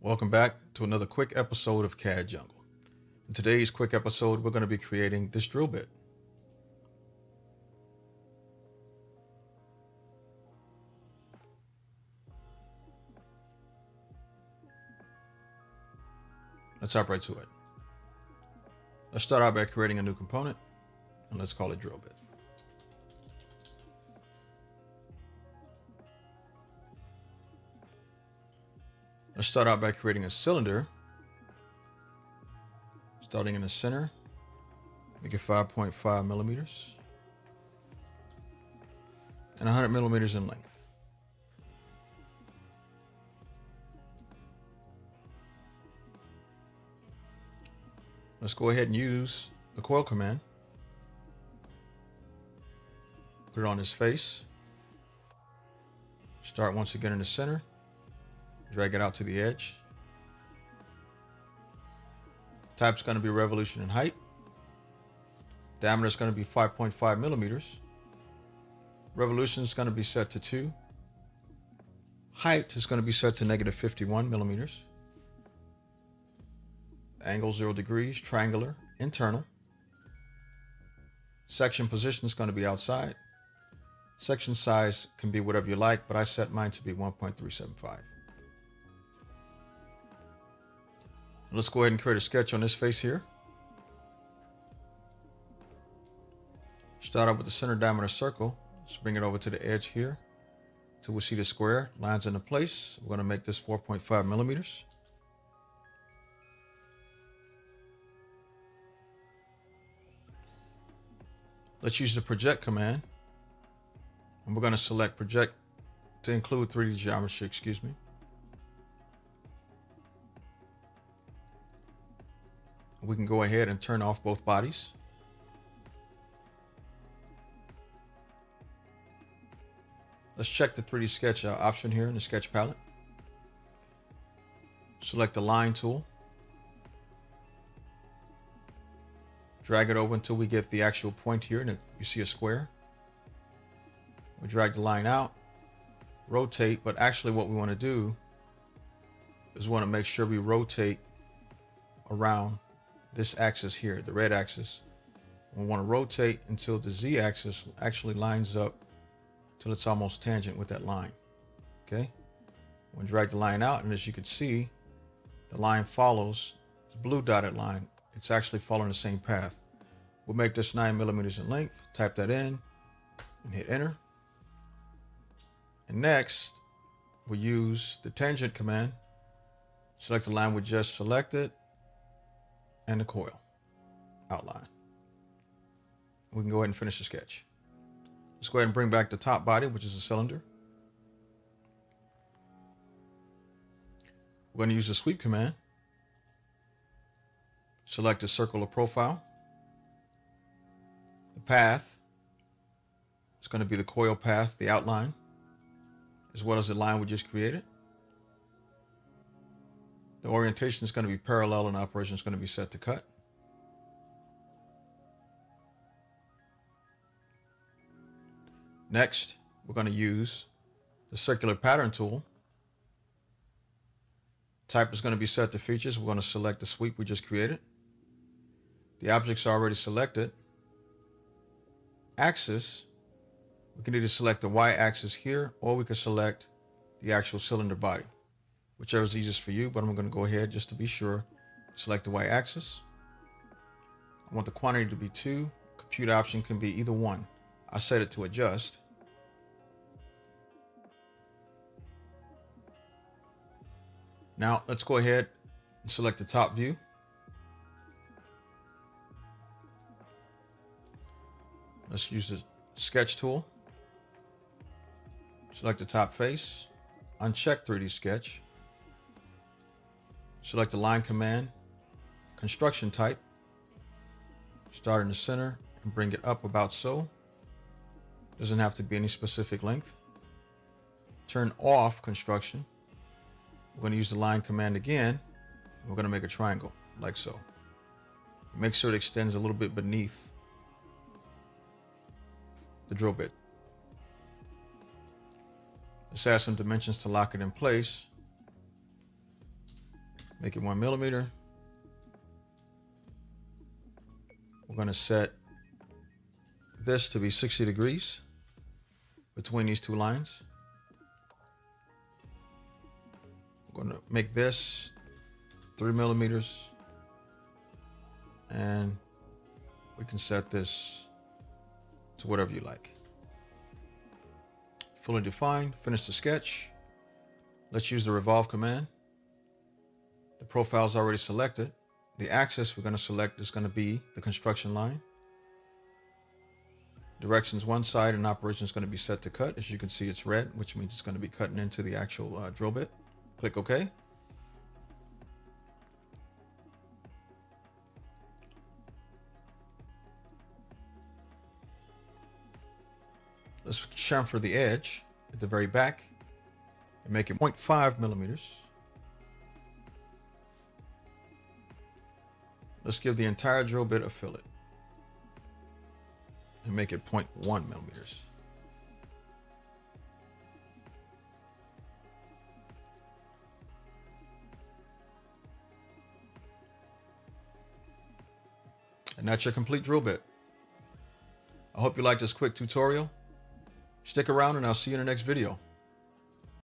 Welcome back to another quick episode of CAD Jungle. In today's quick episode, we're going to be creating this drill bit. Let's hop right to it. Let's start out by creating a new component and let's call it drill bit. Let's start out by creating a cylinder. Starting in the center, make it 5.5 millimeters and 100 millimeters in length. Let's go ahead and use the coil command. Put it on his face. Start once again in the center. Drag it out to the edge. Type's going to be revolution in height. Diameter is going to be 5.5 millimeters. Revolution is going to be set to 2. Height is going to be set to negative 51 millimeters. Angle 0 degrees, triangular, internal. Section position is going to be outside. Section size can be whatever you like, but I set mine to be 1.375. Let's go ahead and create a sketch on this face here. Start out with the center diameter circle. Let's bring it over to the edge here till we see the square lines into place. We're going to make this 4.5 millimeters. Let's use the project command. And we're going to select project to include 3D geometry, excuse me. We can go ahead and turn off both bodies. Let's check the 3D sketch uh, option here in the sketch palette. Select the line tool. Drag it over until we get the actual point here and you see a square. We drag the line out, rotate, but actually what we want to do is we want to make sure we rotate around this axis here, the red axis. We want to rotate until the Z axis actually lines up till it's almost tangent with that line. Okay. We'll drag the line out and as you can see, the line follows the blue dotted line. It's actually following the same path. We'll make this nine millimeters in length, type that in and hit enter. And next we'll use the tangent command. Select the line we just selected and the coil outline. We can go ahead and finish the sketch. Let's go ahead and bring back the top body, which is a cylinder. We're going to use the sweep command. Select the of profile. The path is going to be the coil path, the outline, as well as the line we just created. The orientation is going to be parallel and operation is going to be set to cut. Next, we're going to use the circular pattern tool. Type is going to be set to features. We're going to select the sweep we just created. The object's already selected. Axis, we can either select the Y axis here or we can select the actual cylinder body whichever is easiest for you, but I'm going to go ahead just to be sure. Select the y-axis. I want the quantity to be 2. Compute option can be either one. I set it to adjust. Now let's go ahead and select the top view. Let's use the sketch tool. Select the top face. Uncheck 3D sketch. Select the line command, construction type, start in the center and bring it up about so. Doesn't have to be any specific length. Turn off construction. We're going to use the line command again. We're going to make a triangle like so. Make sure it extends a little bit beneath. the drill bit. Let's add some dimensions to lock it in place. Make it one millimeter. We're going to set this to be 60 degrees between these two lines. We're going to make this three millimeters and we can set this to whatever you like. Fully defined, finish the sketch. Let's use the revolve command. The profile is already selected. The axis we're going to select is going to be the construction line. Directions one side and operation is going to be set to cut. As you can see, it's red, which means it's going to be cutting into the actual uh, drill bit. Click OK. Let's chamfer the edge at the very back and make it 0.5 millimeters. Let's give the entire drill bit a fillet and make it 0.1 millimeters. And that's your complete drill bit. I hope you liked this quick tutorial. Stick around and I'll see you in the next video.